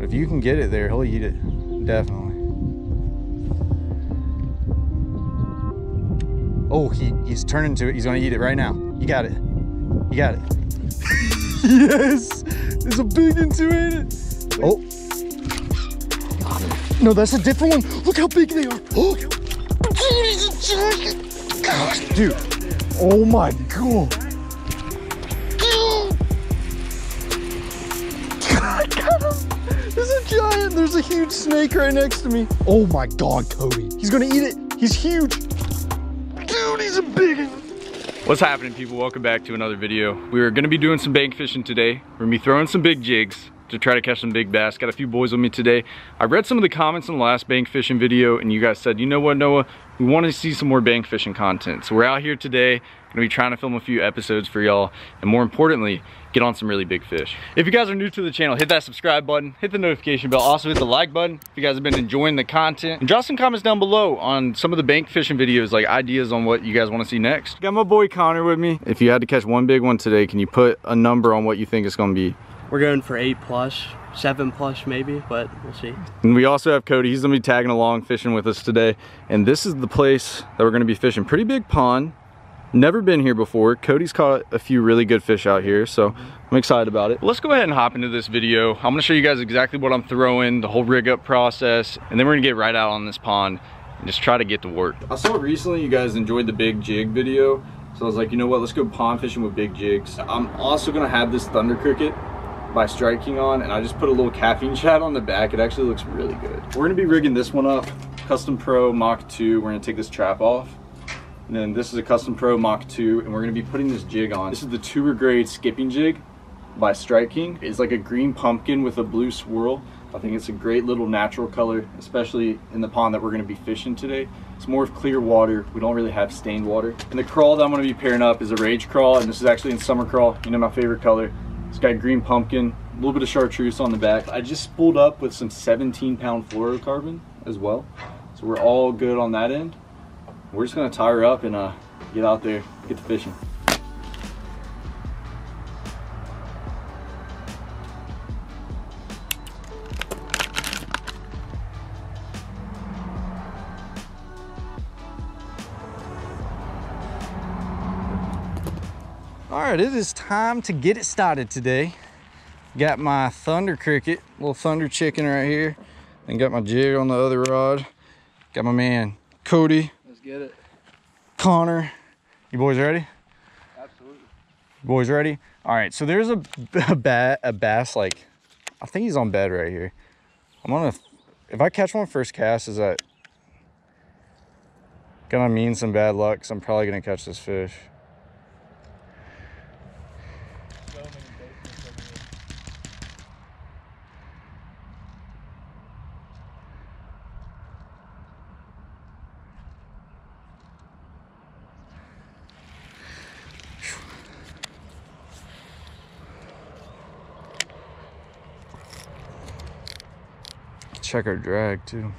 If you can get it there, he'll eat it. Definitely. Oh, he, he's turning to it. He's gonna eat it right now. You got it. You got it. yes! There's a big into it. Oh. No, that's a different one. Look how big they are. Oh, dude. Oh my god. Giant. There's a huge snake right next to me. Oh my god, Cody. He's gonna eat it. He's huge. Dude, he's a big one. What's happening people? Welcome back to another video. We're gonna be doing some bank fishing today. We're gonna be throwing some big jigs to try to catch some big bass. Got a few boys with me today. I read some of the comments in the last bank fishing video and you guys said, you know what, Noah? We want to see some more bank fishing content. So we're out here today, gonna be trying to film a few episodes for y'all. And more importantly, get on some really big fish. If you guys are new to the channel, hit that subscribe button, hit the notification bell, also hit the like button if you guys have been enjoying the content. And drop some comments down below on some of the bank fishing videos, like ideas on what you guys wanna see next. Got my boy Connor with me. If you had to catch one big one today, can you put a number on what you think it's gonna be? We're going for eight plus, seven plus maybe, but we'll see. And we also have Cody, he's gonna be tagging along fishing with us today. And this is the place that we're gonna be fishing. Pretty big pond, never been here before. Cody's caught a few really good fish out here, so I'm excited about it. Let's go ahead and hop into this video. I'm gonna show you guys exactly what I'm throwing, the whole rig up process, and then we're gonna get right out on this pond and just try to get to work. I saw recently you guys enjoyed the big jig video, so I was like, you know what, let's go pond fishing with big jigs. I'm also gonna have this Thunder Cricket by striking on and I just put a little caffeine chat on the back. It actually looks really good. We're gonna be rigging this one up, Custom Pro Mach 2. We're gonna take this trap off. And then this is a Custom Pro Mach 2 and we're gonna be putting this jig on. This is the Tour Grade skipping jig by Strike King. It's like a green pumpkin with a blue swirl. I think it's a great little natural color, especially in the pond that we're gonna be fishing today. It's more of clear water. We don't really have stained water. And the crawl that I'm gonna be pairing up is a Rage Crawl, and this is actually in Summer Crawl, you know my favorite color. It's got green pumpkin, a little bit of chartreuse on the back. I just spooled up with some 17 pound fluorocarbon as well. So we're all good on that end. We're just gonna tie her up and uh, get out there, get to fishing. All right, it is time to get it started today. Got my Thunder Cricket, little Thunder Chicken right here, and got my jig on the other rod. Got my man Cody, Let's get it. Connor. You boys ready? Absolutely. You boys ready? All right, so there's a, a, bat, a bass like, I think he's on bed right here. I'm gonna, if I catch one first cast, is that gonna mean some bad luck? Cause I'm probably gonna catch this fish. Check our drag too.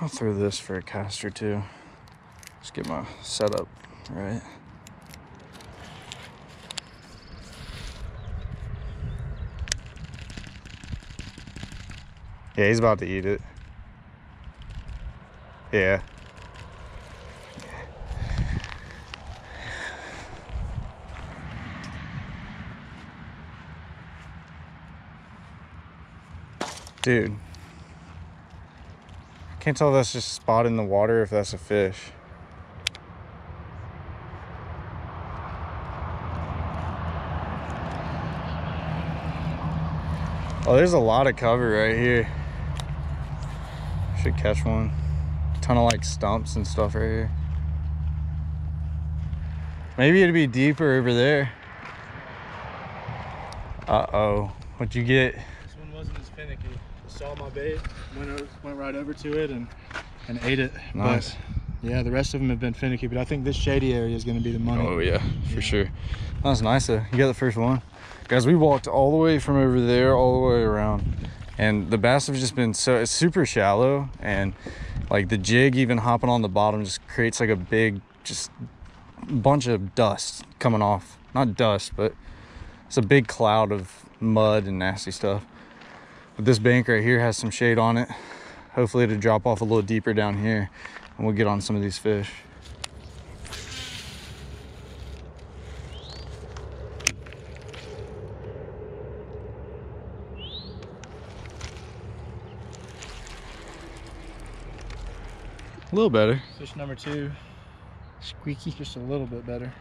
I'll throw this for a caster too. Just get my setup right. Yeah, he's about to eat it. Yeah. Dude. I can't tell if that's just spot in the water if that's a fish. Oh, there's a lot of cover right here. Should catch one ton of like stumps and stuff right here. Maybe it'd be deeper over there. Uh-oh. What'd you get? This one wasn't as finicky. I Saw my bait, went, over, went right over to it and, and ate it. Nice. But, yeah, the rest of them have been finicky, but I think this shady area is going to be the money. Oh yeah, for Yeah. sure. That's nice though. You got the first one. Guys, we walked all the way from over there all the way around And the bass have just been so, it's super shallow. And like the jig even hopping on the bottom just creates like a big, just bunch of dust coming off. Not dust, but it's a big cloud of mud and nasty stuff. But this bank right here has some shade on it. Hopefully it'll drop off a little deeper down here and we'll get on some of these fish. A little better. Fish number two, Squeaky. just a little bit better.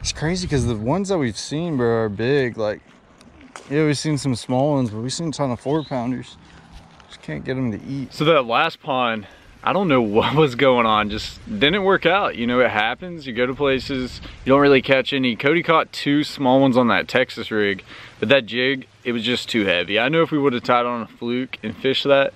It's crazy because the ones that we've seen, bro, are big. Like, yeah, we've seen some small ones, but we've seen a ton of four pounders. Just can't get them to eat. So that last pond, I don't know what was going on. Just didn't work out. You know, it happens. You go to places, you don't really catch any. Cody caught two small ones on that Texas rig, but that jig, it was just too heavy. I know if we would have tied on a fluke and fished that, it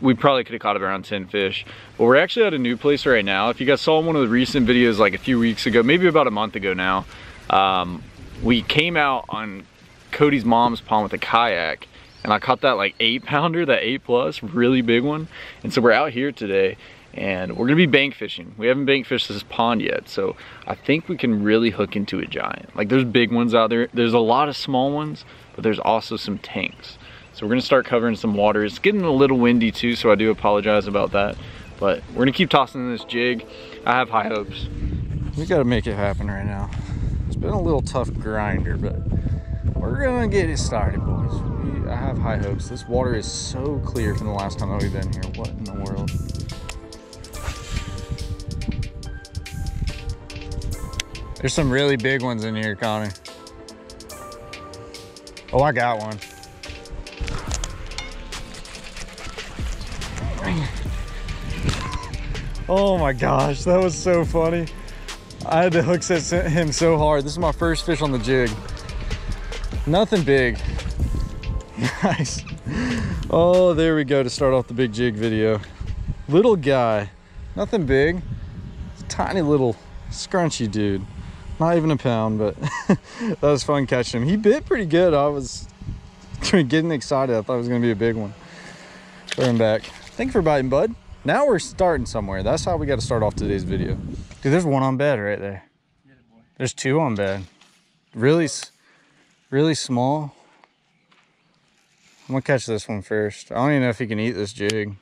we probably could have caught around 10 fish. But we're actually at a new place right now. If you guys saw one of the recent videos like a few weeks ago, maybe about a month ago now, um, we came out on Cody's mom's pond with a kayak and I caught that like eight pounder, that eight plus, really big one. And so we're out here today and we're gonna be bank fishing. We haven't bank fished this pond yet, so I think we can really hook into a giant. Like there's big ones out there. There's a lot of small ones, but there's also some tanks. So we're gonna start covering some water. It's getting a little windy too, so I do apologize about that. But we're gonna keep tossing this jig. I have high hopes. We got to make it happen right now. It's been a little tough grinder, but we're gonna get it started, boys. We, I have high hopes. This water is so clear from the last time that we've been here. What in the world? There's some really big ones in here, Connor. Oh, I got one. Oh my gosh, that was so funny. I had to hook set him so hard. This is my first fish on the jig. Nothing big. Nice. Oh, there we go to start off the big jig video. Little guy, nothing big. Tiny little scrunchy dude. Not even a pound, but that was fun catching him. He bit pretty good. I was getting excited. I thought it was gonna be a big one. Throw him back. Thank you for biting, bud. Now we're starting somewhere. That's how we got to start off today's video. Dude, there's one on bed right there. There's two on bed. Really, really small. I'm gonna catch this one first. I don't even know if he can eat this jig.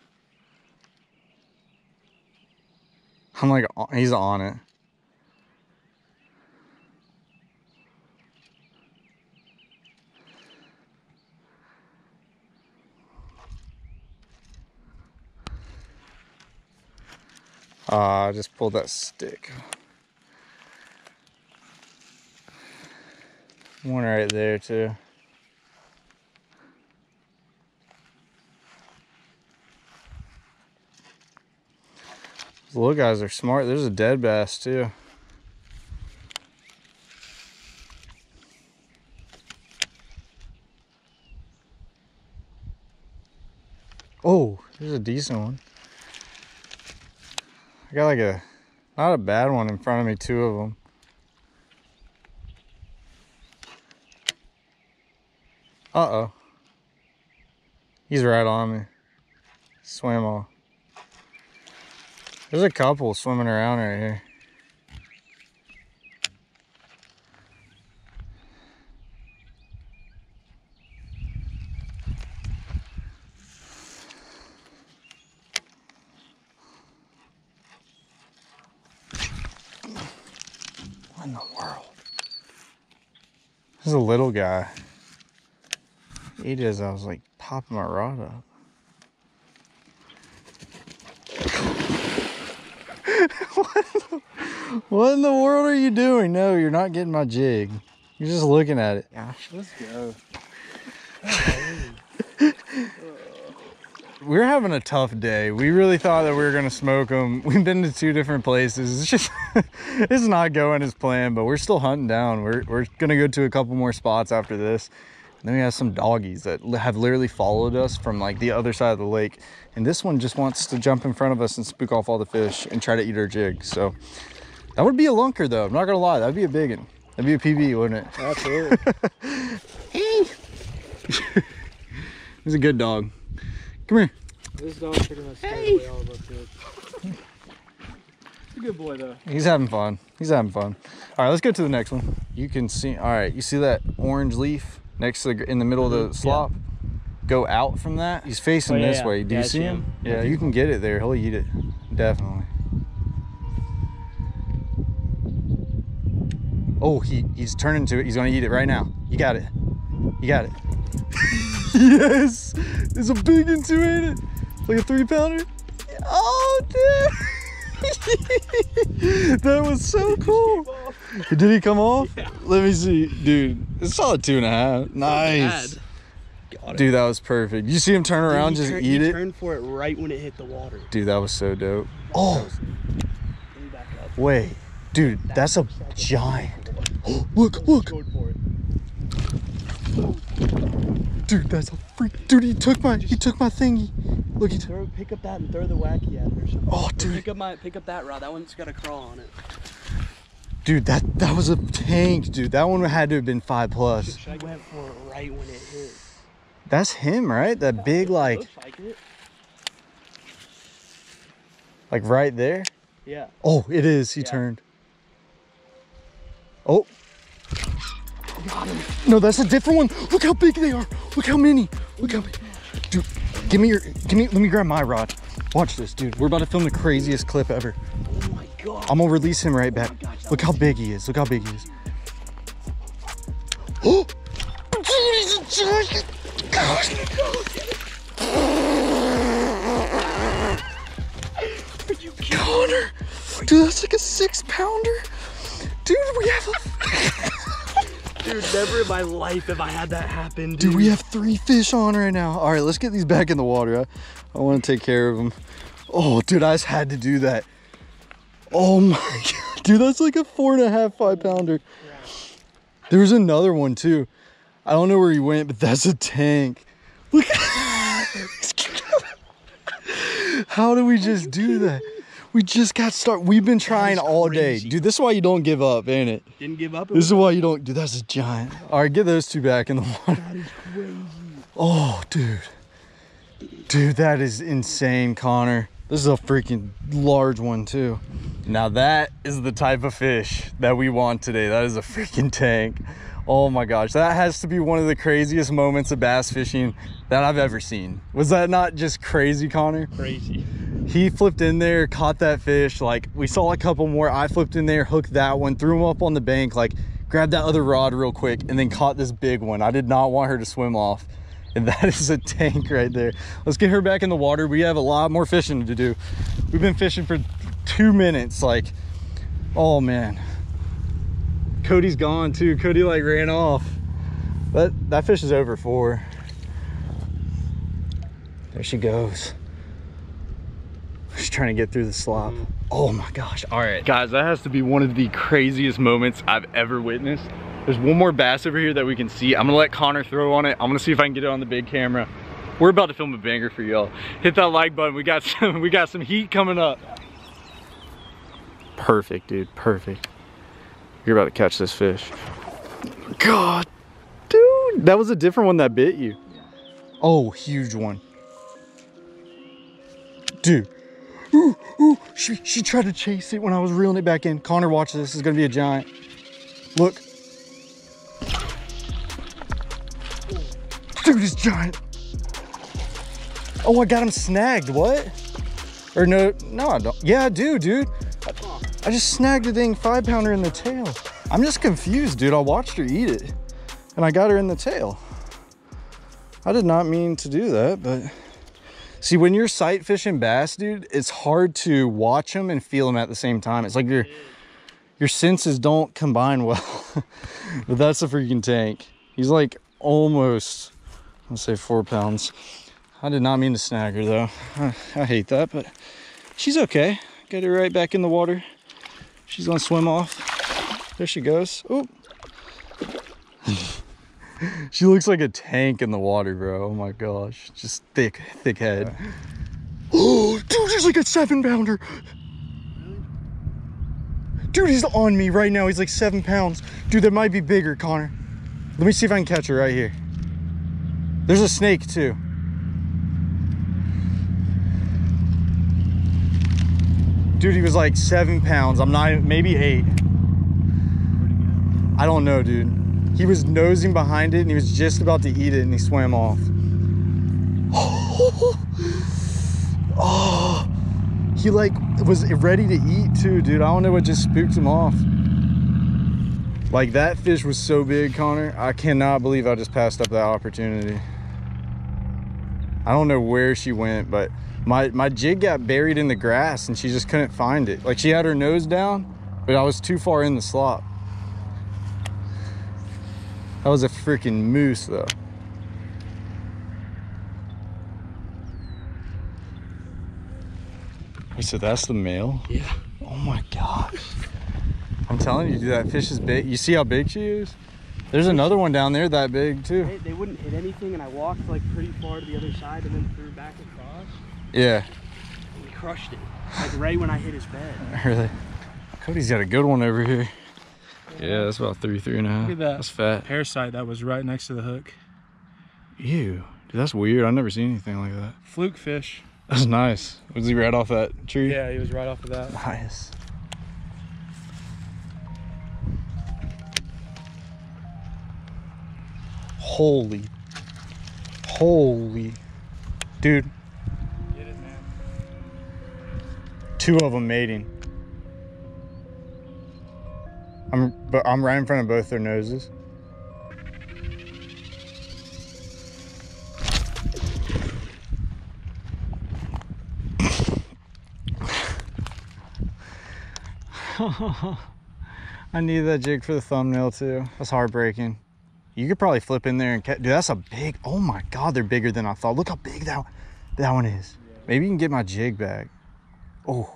I'm like, he's on it. Ah, I just pulled that stick. One right there too. Little guys are smart. There's a dead bass too. Oh, there's a decent one. I got like a, not a bad one in front of me, two of them. Uh-oh. He's right on me. Swim off. There's a couple swimming around right here. What in the world? This is a little guy. He does. I was like popping my rod up. what, in the, what in the world are you doing? No, you're not getting my jig. You're just looking at it. Gosh, let's go. We're having a tough day. We really thought that we were gonna smoke them. We've been to two different places. It's just, it's not going as planned, but we're still hunting down. We're, we're gonna go to a couple more spots after this. And then we have some doggies that have literally followed us from like the other side of the lake. And this one just wants to jump in front of us and spook off all the fish and try to eat our jig. So that would be a lunker though. I'm not gonna lie. That'd be a big one. That'd be a PB, wouldn't it? Absolutely. hey. He's a good dog. Come here. This dog pretty much scared away all of us kids. He's a good boy though. He's having fun. He's having fun. All right, let's go to the next one. You can see. All right, you see that orange leaf next to the in the middle of the mm-hmm. slop? Go out from that. He's facing Oh, yeah, this yeah. way. Do Yeah, you see see him? him. Yeah, you can get it there. He'll eat it. Definitely. Oh, he he's turning to it. He's gonna eat it right now. You got it. You got it. yes, it's a big one too, ain't it? Like a three pounder. Oh, dude. that was so cool. Did he come off? Let me see, dude. It's solid two and a half. Nice. Bad. Got it. Dude, that was perfect. You see him turn around, Dude, just turn- eat it. turned for it right when it hit the water. Dude, that was so dope. Oh, Let me back up. wait. Dude, that's a giant. look, look. Going for it. Dude, that's a freak. Dude, he took my he took my thingy. Look, he took. Throw, pick up that and throw the wacky at it or something. Oh, Or dude. Pick up my, pick up that rod. That one's got a crawl on it. Dude, that that was a tank, dude. That one had to have been five plus. I went for it right when it hit. That's him, right? That big like Looks like it. like right there. Yeah. Oh, it is. He Yeah. turned. Oh. No, that's a different one. Look how big they are. Look how many. Look how big. Dude, give me your, give me, let me grab my rod. Watch this, dude. We're about to film the craziest clip ever. Oh my god. I'm gonna release him right back. Look how big he is. Look how big he is. Oh, dude, he's a giant. Connor, dude, that's like a six pounder. Dude, we have a, Dude, never in my life have I had that happen, dude. dude, we have three fish on right now. All right, let's get these back in the water. I, I want to take care of them. Oh, dude, I just had to do that. Oh my god, dude, that's like a four and a half, five pounder. There was another one too. I don't know where he went, but that's a tank. Look. How do we just do that? We just got started. We've been trying all day. Dude, this is why you don't give up, ain't it? Didn't give up. This is why you don't. Dude, that's a giant. All right, get those two back in the water. that is crazy. Oh, dude. Dude, that is insane, Connor. This is a freaking large one, too. Now, that is the type of fish that we want today. That is a freaking tank. Oh my gosh, that has to be one of the craziest moments of bass fishing that I've ever seen. Was that not just crazy, Connor? Crazy. He flipped in there, caught that fish. Like we saw a couple more. I flipped in there, hooked that one, threw him up on the bank, like grabbed that other rod real quick, and then caught this big one. I did not want her to swim off. And that is a tank right there. Let's get her back in the water. We have a lot more fishing to do. We've been fishing for two minutes. Like, oh man. Cody's gone too. Cody like ran off. That that fish is over four. There she goes. She's trying to get through the slop. Oh my gosh. All right. Guys, that has to be one of the craziest moments I've ever witnessed. There's one more bass over here that we can see. I'm gonna let Connor throw on it. I'm gonna see if I can get it on the big camera. We're about to film a banger for y'all. Hit that like button. We got some we got some heat coming up. Perfect, dude. Perfect. You're about to catch this fish. God, dude, that was a different one that bit you. Oh, huge one. Dude. Ooh, ooh, she, she tried to chase it when I was reeling it back in. Connor, watch this. This is gonna be a giant. Look. Dude, it's giant. Oh, I got him snagged. What? Or no, no, I don't. Yeah, I do, dude. I just snagged a dang five pounder in the tail. I'm just confused, dude. I watched her eat it and I got her in the tail. I did not mean to do that, but see, when you're sight fishing bass, dude, it's hard to watch them and feel them at the same time. It's like your your senses don't combine well. but that's a freaking tank. He's like almost, let's say four pounds. I did not mean to snag her though. I, I hate that, but she's okay. Get her right back in the water. She's gonna swim off. There she goes. Oh. she looks like a tank in the water, bro. Oh my gosh. Just thick, thick head. Yeah. Oh, dude, she's like a seven pounder. Dude, he's on me right now. He's like seven pounds. Dude, that might be bigger, Connor. Let me see if I can catch her right here. There's a snake too. Dude, he was like seven pounds. I'm not, maybe eight. I don't know, dude. He was nosing behind it and he was just about to eat it and he swam off. Oh, he like was ready to eat too, dude. I don't know what just spooked him off. Like that fish was so big, Connor. I cannot believe I just passed up that opportunity. I don't know where she went, but my, my jig got buried in the grass and she just couldn't find it. Like she had her nose down, but I was too far in the slop. That was a freaking moose though. Wait, so that's the male? Yeah. Oh my gosh. I'm telling you, dude, that fish is big. You see how big she is? There's another one down there that big too. They, they wouldn't hit anything, and I walked like pretty far to the other side and then threw back across. Yeah, And he crushed it. Like right when I hit his bed. really. Cody's got a good one over here. Yeah, that's about three, three and a half. Look at that. That's fat. Parasite that was right next to the hook. Ew. Dude, that's weird. I've never seen anything like that. Fluke fish. That's nice. Was he right off that tree? Yeah, he was right off of that. Nice. Holy. Holy. Dude, Get it, man. two of them mating. I'm but I'm right in front of both their noses. I need that jig for the thumbnail too. That's heartbreaking. You could probably flip in there and catch. Dude, that's a big. Oh my God, they're bigger than I thought. Look how big that that one is. Maybe you can get my jig back. Oh.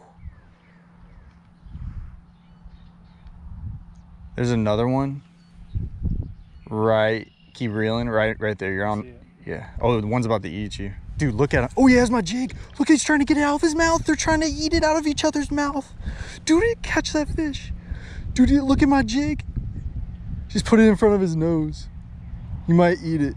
There's another one. Right. Keep reeling. Right right there. You're on. Yeah. Oh, the one's about to eat you. Dude, look at him. Oh, he has my jig. Look, he's trying to get it out of his mouth. They're trying to eat it out of each other's mouth. Dude, it catch that fish. Dude, look at my jig. Just put it in front of his nose. You might eat it.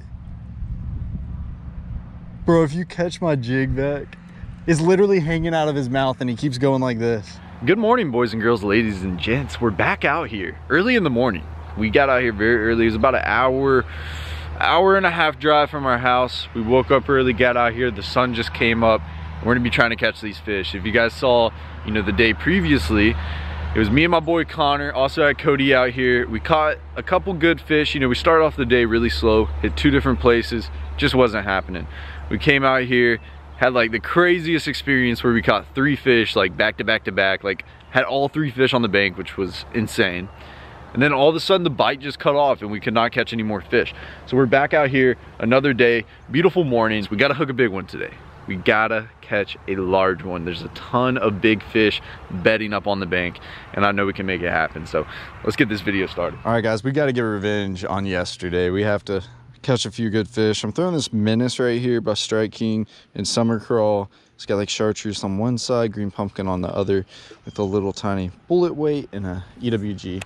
Bro, if you catch my jig back, it's literally hanging out of his mouth and he keeps going like this. Good morning, boys and girls, ladies and gents. We're back out here early in the morning. We got out here very early. It was about an hour, hour and a half drive from our house. We woke up early, got out here. The sun just came up. We're gonna be trying to catch these fish. If you guys saw, you know, the day previously, it was me and my boy Connor. Also had Cody out here. We caught a couple good fish. You know, we started off the day really slow, hit two different places, just wasn't happening. We came out here, had like the craziest experience where we caught three fish like back to back to back, like had all three fish on the bank, which was insane. And then all of a sudden the bite just cut off and we could not catch any more fish. So we're back out here another day, beautiful mornings. We gotta hook a big one today. We gotta catch a large one. There's a ton of big fish bedding up on the bank and I know we can make it happen. So let's get this video started. All right, guys, we got to get revenge on yesterday. We have to catch a few good fish. I'm throwing this menace right here by Strike King and Summer Crawl. It's got like chartreuse on one side, green pumpkin on the other, with a little tiny bullet weight and a EWG.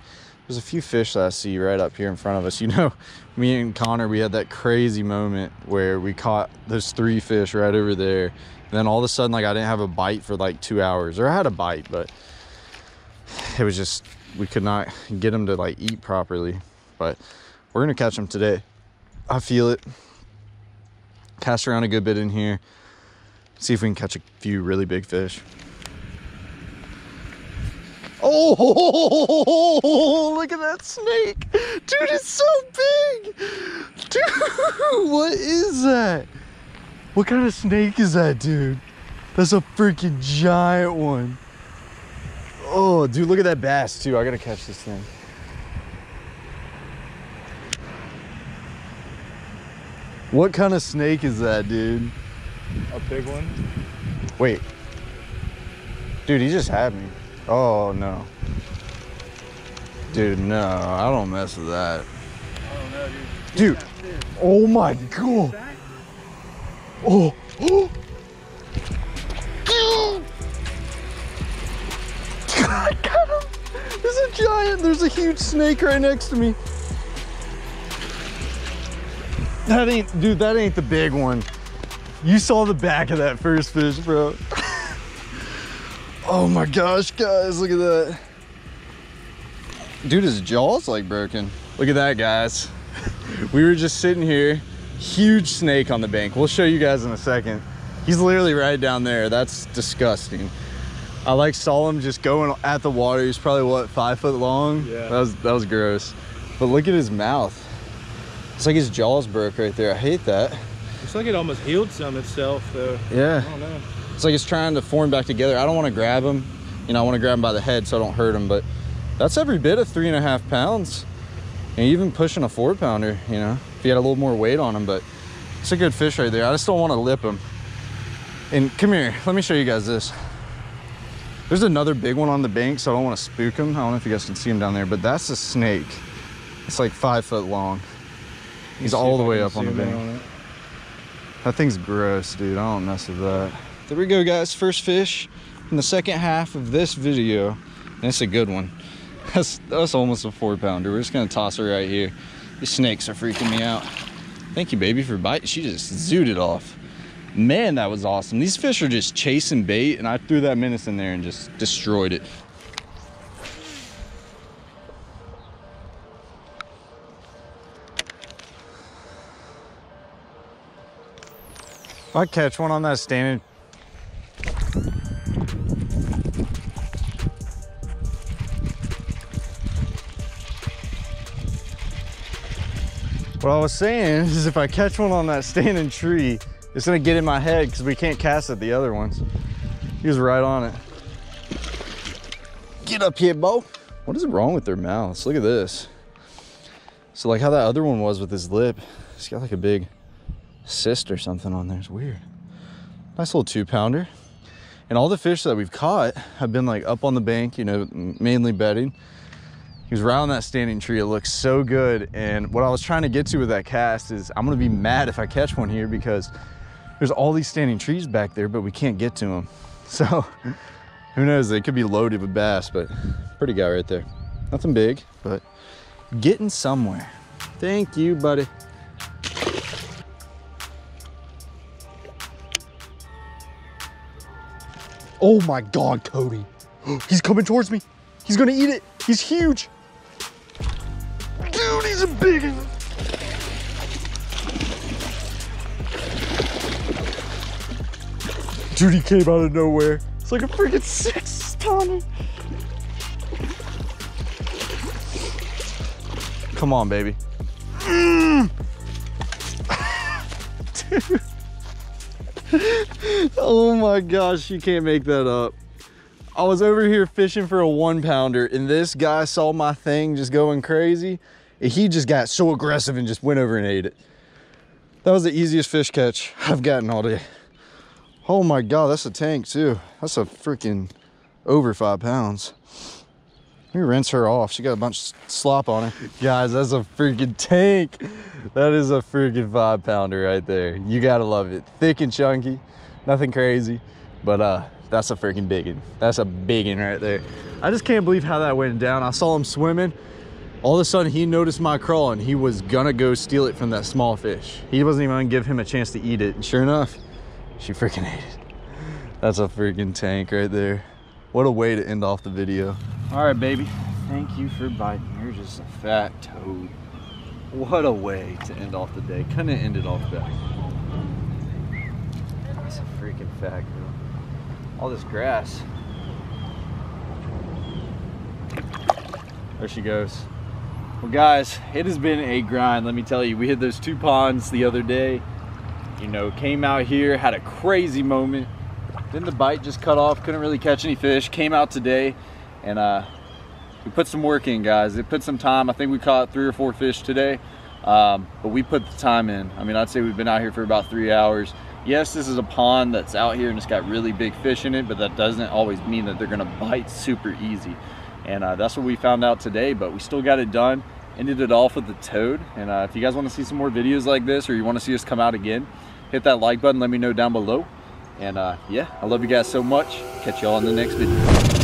There's a few fish that I see right up here in front of us. You know, me and Connor, we had that crazy moment where we caught those three fish right over there. And then all of a sudden, like I didn't have a bite for like two hours, or I had a bite, but it was just we could not get them to like eat properly but we're gonna catch them today i feel it. Cast around a good bit in here. See if we can catch a few really big fish. Oh look at that snake. Dude it's so big. Dude what is that? What kind of snake is that dude? That's a freaking giant one. Oh, dude, look at that bass too. I gotta catch this thing. What kind of snake is that, dude? A big one. Wait. Dude, he just had me. Oh, no. Dude, no, I don't mess with that. I don't know, dude. Dude, oh my god. Oh, oh. I got him. There's a giant, there's a huge snake right next to me. That ain't, dude, that ain't the big one. You saw the back of that first fish, bro. Oh my gosh, guys, look at that. Dude, his jaw's like broken. Look at that, guys. we were just sitting here, huge snake on the bank. We'll show you guys in a second. He's literally right down there. That's disgusting. I like saw him just going at the water. He's probably what, five foot long? Yeah. That was, that was gross. But look at his mouth. It's like his jaw's broke right there. I hate that. Looks like it almost healed some itself, though. Yeah. I don't know. It's like it's trying to form back together. I don't want to grab him. You know, I want to grab him by the head so I don't hurt him. But that's every bit of three and a half pounds. And even pushing a four pounder, you know, if he had a little more weight on him. But it's a good fish right there. I just don't want to lip him. And come here, let me show you guys this. There's another big one on the bank, so I don't want to spook him. I don't know if you guys can see him down there, but that's a snake. It's like five foot long. He's all the way up on the bank. That thing's gross, dude. I don't mess with that. There we go, guys. First fish in the second half of this video. And it's a good one. That's, that's almost a four pounder. We're just gonna toss her right here. These snakes are freaking me out. Thank you, baby, for biting. She just zooted off. Man, that was awesome. These fish are just chasing bait, and I threw that menace in there and just destroyed it. I catch one on that standing What I was saying is if I catch one on that standing tree, it's gonna get in my head because we can't cast at the other ones. He was right on it. Get up here, Bo. What is wrong with their mouths? Look at this. So like how that other one was with his lip, he's got like a big cyst or something on there. It's weird. Nice little two pounder. And all the fish that we've caught have been like up on the bank, you know, mainly bedding. He was on that standing tree. It looks so good. And what I was trying to get to with that cast is I'm gonna be mad if I catch one here because there's all these standing trees back there, but we can't get to them. So who knows, they could be loaded with bass, but pretty guy right there. Nothing big, but getting somewhere. Thank you, buddy. Oh my God, Cody. He's coming towards me. He's gonna eat it. He's huge. Dude, he's a big one. Dude, he came out of nowhere. It's like a freaking six pounder. Come on, baby. Mm. Dude. oh my gosh, you can't make that up. I was over here fishing for a one pounder and this guy saw my thing just going crazy. And he just got so aggressive and just went over and ate it. That was the easiest fish catch I've gotten all day. Oh my God, that's a tank too. That's a freaking over five pounds. Let me rinse her off. She got a bunch of slop on her. Guys, that's a freaking tank. That is a freaking five pounder right there. You gotta love it. Thick and chunky, nothing crazy, but uh, that's a freaking big one. That's a big one right there. I just can't believe how that went down. I saw him swimming. All of a sudden he noticed my crawl and he was gonna go steal it from that small fish. He wasn't even gonna give him a chance to eat it. And sure enough, she freaking ate it. That's a freaking tank right there. What a way to end off the video. All right, baby. Thank you for biting. You're just a fat toad. What a way to end off the day. Couldn't have ended off better. That's a freaking fat girl. All this grass. There she goes. Well, guys, it has been a grind, let me tell you. We hit those two ponds the other day. You know, came out here, had a crazy moment. Then the bite just cut off, couldn't really catch any fish. Came out today and uh, we put some work in, guys. It put some time. I think we caught three or four fish today, um, but we put the time in. I mean, I'd say we've been out here for about three hours. Yes, this is a pond that's out here and it's got really big fish in it, but that doesn't always mean that they're gonna bite super easy. And uh, that's what we found out today, but we still got it done. Ended it off with the toad. And uh, if you guys wanna see some more videos like this or you wanna see us come out again, hit that like button, let me know down below. And uh, yeah, I love you guys so much. Catch y'all in the next video.